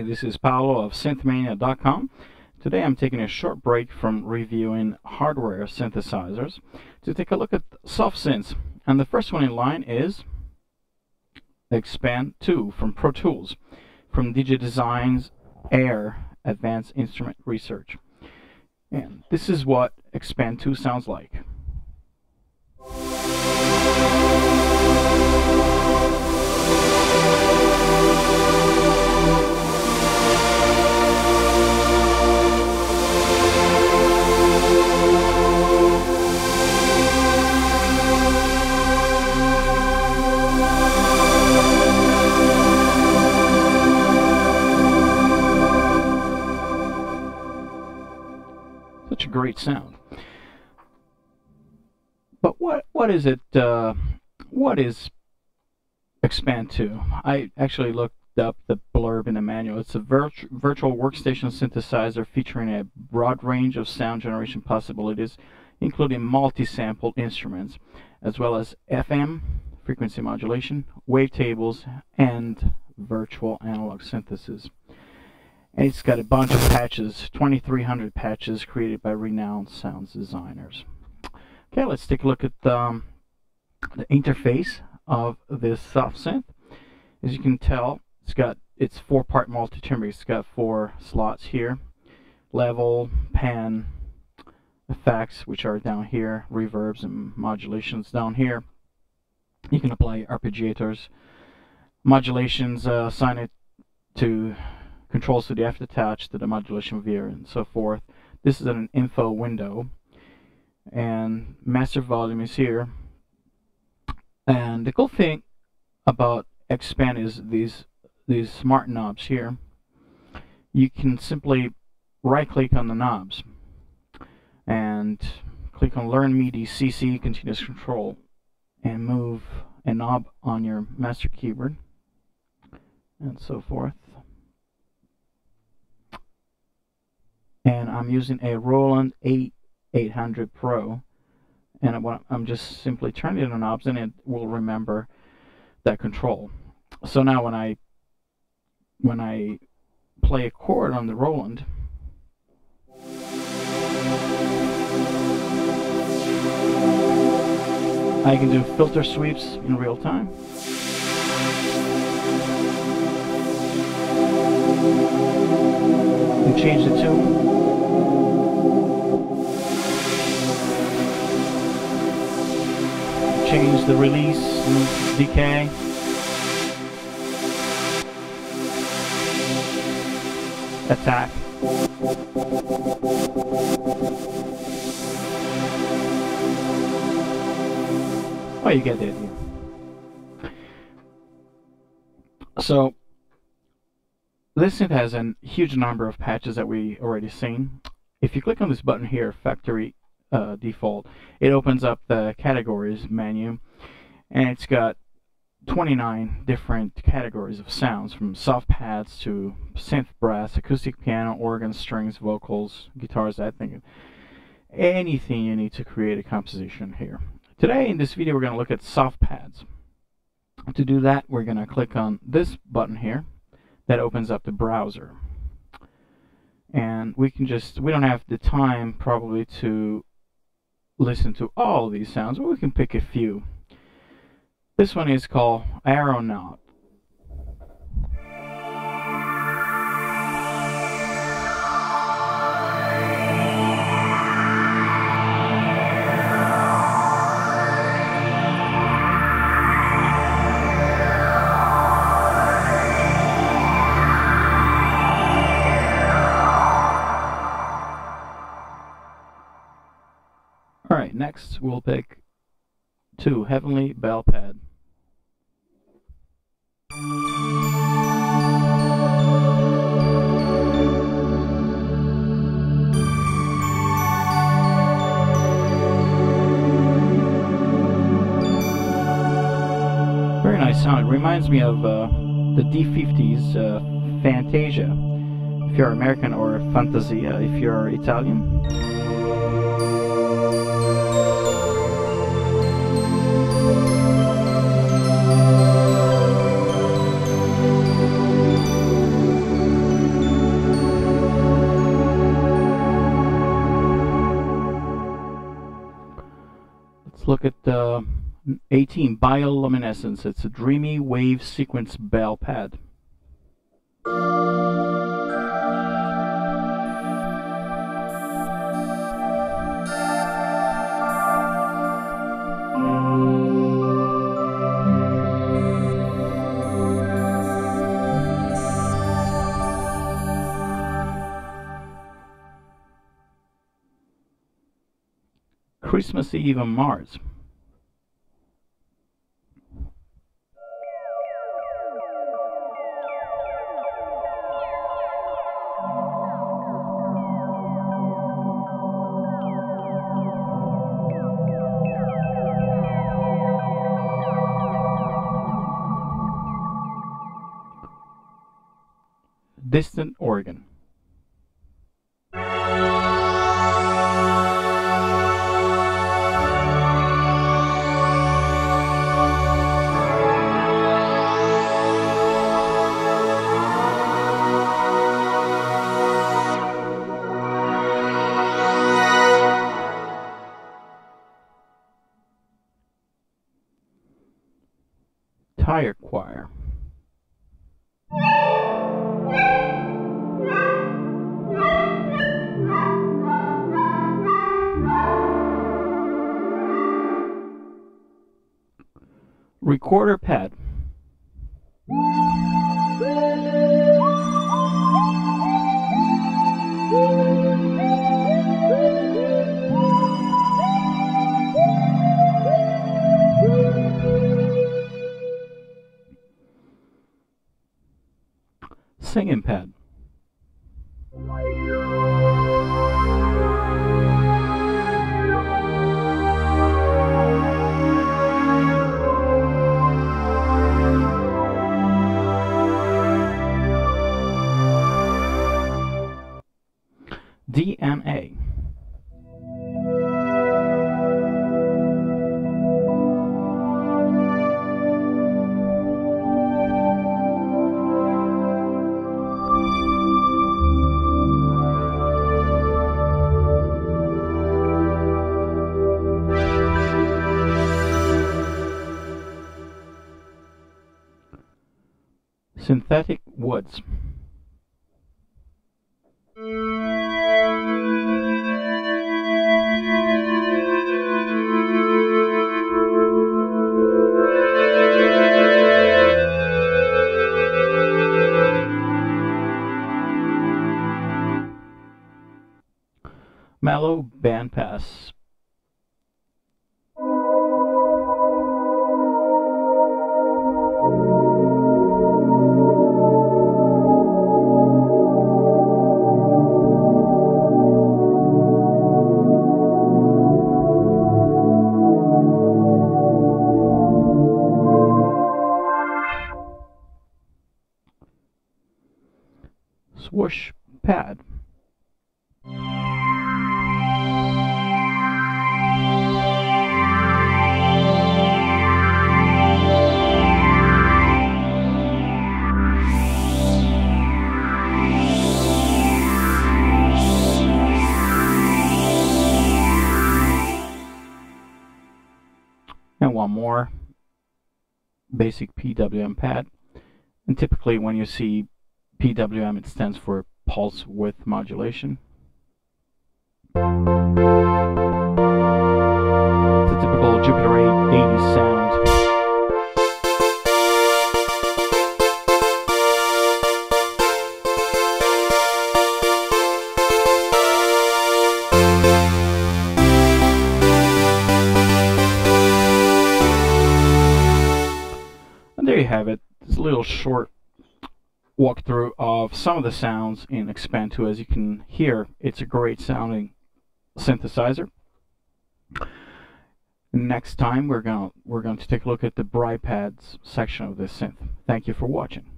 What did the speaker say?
Hi, this is Paolo of synthmania.com. Today I'm taking a short break from reviewing hardware synthesizers to take a look at soft synths. And the first one in line is Xpand!2 from Pro Tools from DigiDesign's AIR Advanced Instrument Research. And this is what Xpand!2 sounds like. Great sound. But what what is it? Uh, what is Xpand!2? I actually looked up the blurb in the manual. It's a virtu virtual workstation synthesizer featuring a broad range of sound generation possibilities, including multi-sampled instruments, as well as FM, frequency modulation, wavetables, and virtual analog synthesis. And it's got a bunch of patches, 2300 patches created by renowned sound designers. Okay, let's take a look at um, the interface of this soft synth. As you can tell, it's got its four-part multi-timbre. It's got four slots here. Level, pan, effects, which are down here, reverbs and modulations down here. You can apply arpeggiators. Modulations uh, assign it to controls to the aftertouch, to the modulation wheel, and so forth. This is an info window, and master volume is here. And the cool thing about Xpand is these these smart knobs here. You can simply right-click on the knobs and click on Learn MIDI CC Continuous Control and move a knob on your master keyboard and so forth. And I'm using a Roland A-800 Pro and I'm just simply turning the knobs and it will remember that control. So now when I when I play a chord on the Roland I can do filter sweeps in real time. And change the tune. The release and decay. Attack. Oh, you get the idea. So, this synth has a huge number of patches that we already seen. If you click on this button here, Factory uh, default, it opens up the categories menu and it's got 29 different categories of sounds from soft pads to synth brass, acoustic piano, organ, strings, vocals, guitars, I think anything you need to create a composition here. Today in this video we're going to look at soft pads. To do that we're going to click on this button here that opens up the browser and we can just we don't have the time probably to listen to all these sounds, but we can pick a few. This one is called Aeronaut. Alright, next we'll pick two, Heavenly Bell Pad. sound. It reminds me of uh, the D50s uh, Fantasia, if you're American, or Fantasia, if you're Italian. Let's look at the 18 bioluminescence. It's a dreamy wave sequence bell pad. Christmas Eve on Mars. Distant Oregon. Tire Choir. Recorder pad. Singing pad. DNA. Synthetic woods. Mellow bandpass. And one more basic PWM pad. And typically when you see PWM, it stands for pulse width modulation. Little short walkthrough of some of the sounds in Xpand!2. As you can hear, it's a great sounding synthesizer. Next time we're going we're going to take a look at the BriPads section of this synth. Thank you for watching.